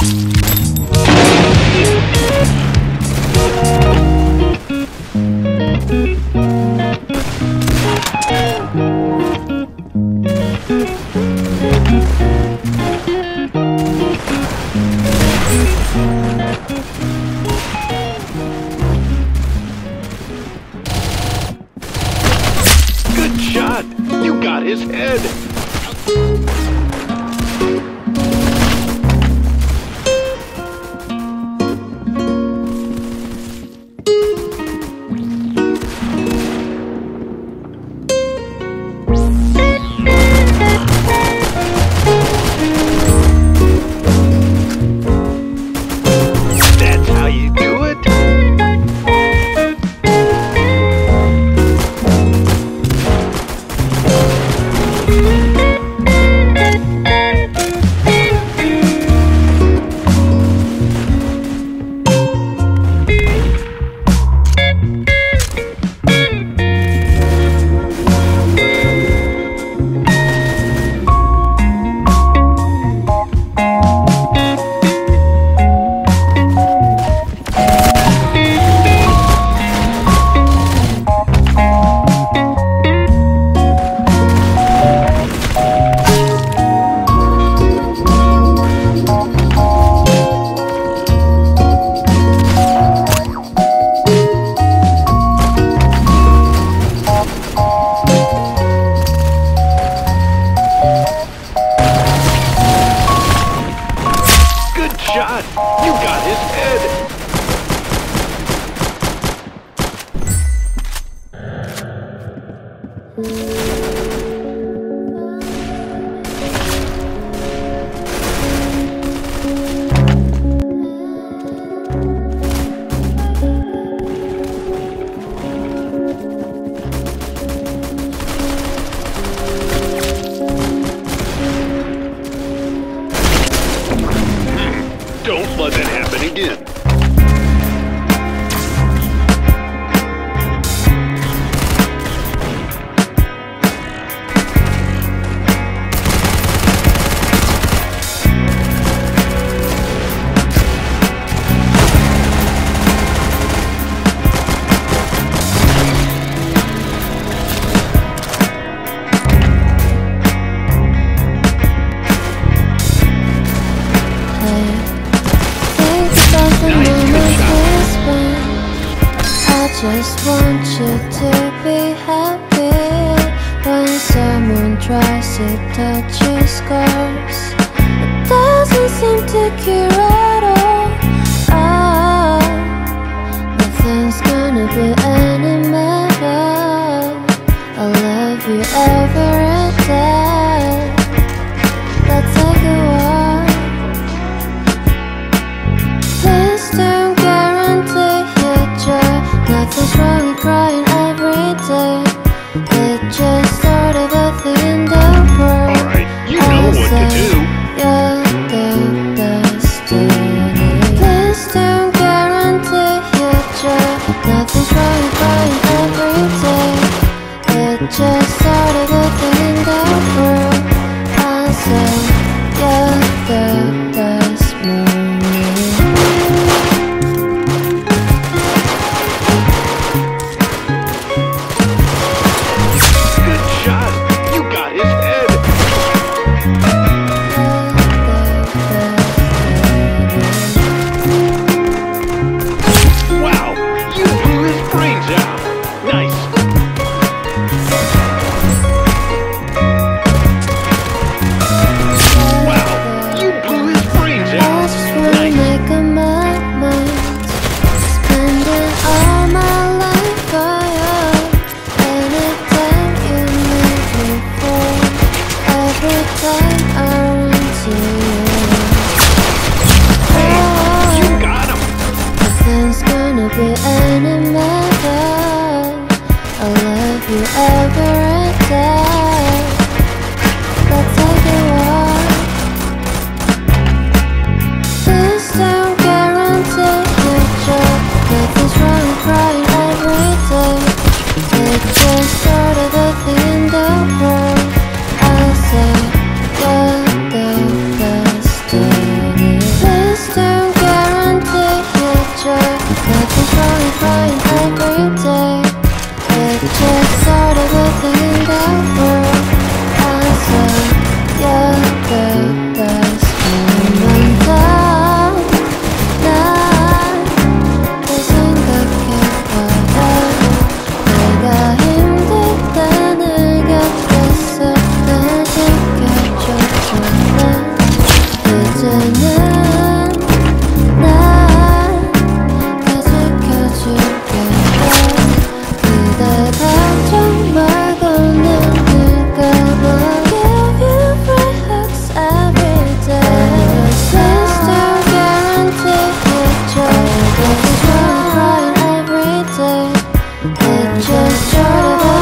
Good shot. You got his head. You got his head. Just want you to be happy when someone tries to touch your scars. It doesn't seem to cure at all. Ah, nothing's gonna be any matter. I love you every show.